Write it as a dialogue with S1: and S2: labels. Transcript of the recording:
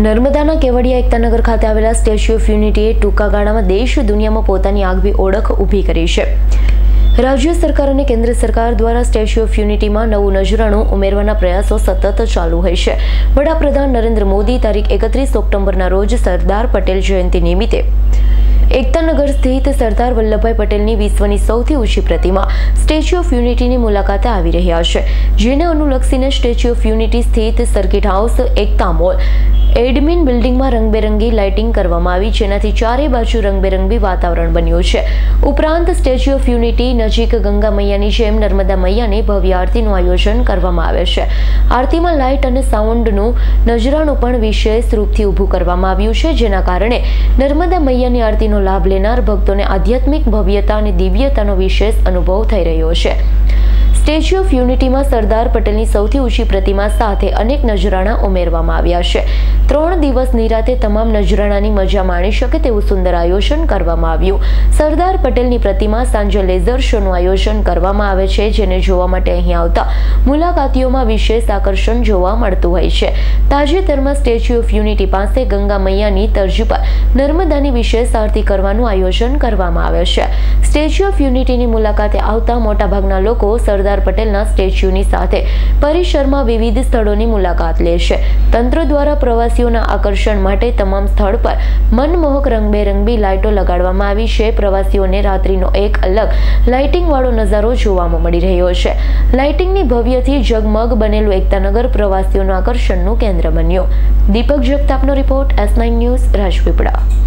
S1: નર્મદાના કેવડિયા એકતાનગર ખાતે આવેલા સ્ટેચ્યુ ઓફ યુનિટીએ ટૂંકા ગાળામાં દેશ દુનિયામાં પોતાની આગવી ઓળખ ઊભી કરી છે. રાજ્ય સરકાર અને કેન્દ્ર સરકાર દ્વારા સ્ટેચ્યુ ઓફ યુનિટીમાં નવું નજરાણું ઉમેરવાના પ્રયાસો સતત ચાલુ હોય છે. વડાપ્રધાન નરેન્દ્ર મોદી તારીખ એકત્રીસ ઓક્ટોબરના રોજ સરદાર પટેલ જયંતિ નિમિત્તે. એકતાનગર સ્થિત સરદાર વલ્લભભાઈ પટેલની વિશ્વની સૌથી ઊંચી પ્રતિમા સ્ટેચ્યુ ઓફ યુનિટીની મુલાકાતે આવી રહ્યા છે, જેને અનુલક્ષીને સ્ટેચ્યુ ઓફ યુનિટી સ્થિત circuit house Ekta mall admin બિલ્ડિંગમાં રંગબેરંગી લાઇટિંગ કરવામાં આવી. જેનાથી ચારે બાજુ રંગબેરંગી વાતાવરણ બન્યું છે. ઉપરાંત સ્ટેચ્યુ ઓફ યુનિટી નજીક ગંગા મૈયાની જેમ નર્મદા મૈયાની ભવ્ય આરતીનું આયોજન કરવામાં આવે છે. આરતીમાં લાઇટ અને સાઉન્ડનું નજરાણું પણ વિશેષ રૂપથી ઊભું કરવામાં આવ્યું છે, જેના કારણે નર્મદા મૈયાની આરતીનો લાભ લેનાર ભક્તોને આધ્યાત્મિક ભવ્યતા અને દિવ્યતાનો વિશેષ અનુભવ થઈ રહ્યો છે. સ્ટેચ્યુ ઓફ યુનિટીમાં સરદાર પટેલની સૌથી ઊંચી પ્રતિમા સાથે અનેક નજરાણા ઉમેરવામાં આવ્યા છે. ત્રણ દિવસ નિરાતે તમામ નજરાણાની મજા માણી શકે તેવું સુંદર આયોજન કરવામાં આવ્યું. સરદાર પટેલની પ્રતિમા સાંજે લેઝર શોનું આયોજન કરવામાં આવે છે, જેને જોવા માટે અહીં આવતા મુલાકાતીઓમાં વિશેષ આકર્ષણ જોવા મળતું હોય છે. તાજેતરમાં સ્ટેચ્યુ ઓફ યુનિટી પાસે ગંગા મૈયાની તર્જ પર નર્મદાની વિશેષ આરતી કરવાનું આયોજન કરવામાં આવે છે. સ્ટેચ્યુ ઓફ યુનિટીની મુલાકાતે આવતા મોટાભાગના લોકો સરદાર પટેલના સ્ટેચ્યુની સાથે પરિસરમાં વિવિધ સ્થળોની મુલાકાત લેશે. તંત્ર દ્વારા પ્રવાસીઓના આકર્ષણ માટે તમામ સ્થળ પર મનમોહક રંગબેરંગી લાઇટો લગાડવામાં આવી છે. પ્રવાસીઓને રાત્રિનો એક અલગ લાઇટિંગ વાળો નજારો જોવામાં મળી રહ્યો છે. લાઇટિંગની ભવ્યથી જગમગ બનેલું એકતાનગર પ્રવાસીઓનું આકર્ષણનું કેન્દ્ર બન્યું. Deepak જગતાપનો report S nine news Rajpipla.